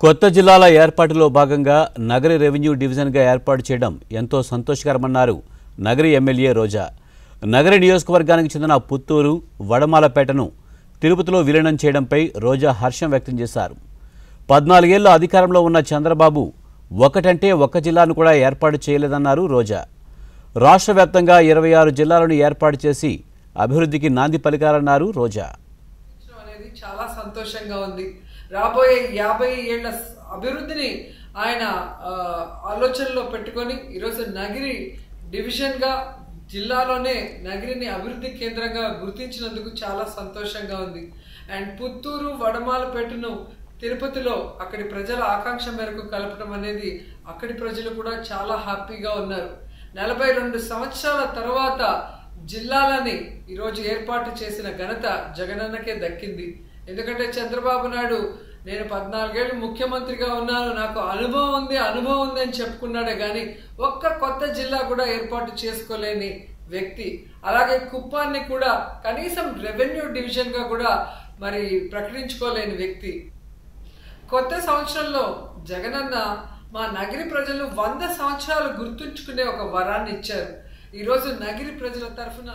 కొత్త జిల్లాల ఏర్పాటులో భాగంగా నగరి రెవెన్యూ డివిజన్గా ఏర్పాటు చేయడం ఎంతో సంతోషకరమన్నారు నగరి ఎమ్మెల్యే రోజా. నగరి నియోజకవర్గానికి చెందిన పుత్తూరు వడమాలపేటను తిరుపతిలో విలీనం చేయడంపై రోజా హర్షం వ్యక్తం చేశారు. పద్నాలుగేళ్ళ అధికారంలో ఉన్న చంద్రబాబు ఒకటంటే ఒక్క జిల్లాను కూడా ఏర్పాటు చేయలేదన్నారు రోజా. రాష్ట్ర వ్యాప్తంగా ఇరవై ఆరు జిల్లాలను ఏర్పాటు చేసి అభివృద్ధికి నాంది పలికారన్నారు రోజా. అనేది చాలా సంతోషంగా ఉంది. రాబోయే యాభై ఏళ్ళ అభివృద్ధిని ఆయన ఆలోచనలో పెట్టుకొని ఈరోజు నగిరి డివిజన్గా జిల్లాలోనే నగిరిని అభివృద్ధి కేంద్రంగా గుర్తించినందుకు చాలా సంతోషంగా ఉంది. అండ్ పుత్తూరు వడమాలపేటను తిరుపతిలో అక్కడి ప్రజల ఆకాంక్ష మేరకు కలపడం అనేది అక్కడి ప్రజలు కూడా చాలా హ్యాపీగా ఉన్నారు. నలభై రెండు సంవత్సరాల తర్వాత జిల్లాలని ఈరోజు ఏర్పాటు చేసిన ఘనత జగనన్నకే దక్కింది. ఎందుకంటే చంద్రబాబు నాయుడు నేను పద్నాలుగేళ్ళు ముఖ్యమంత్రిగా ఉన్నాను నాకు అనుభవం ఉంది అనుభవం ఉంది అని చెప్పుకున్నాడే కానీ ఒక్క కొత్త జిల్లా కూడా ఏర్పాటు చేసుకోలేని వ్యక్తి. అలాగే కుప్పాన్ని కూడా కనీసం రెవెన్యూ డివిజన్గా కూడా మరి ప్రకటించుకోలేని వ్యక్తి. కొత్త సంవత్సరంలో జగనన్న మా నగిరి ప్రజలు వంద సంవత్సరాలు గుర్తుంచుకునే ఒక వరాన్ని ఇచ్చారు. ఈరోజు నగిరి ప్రజల తరఫున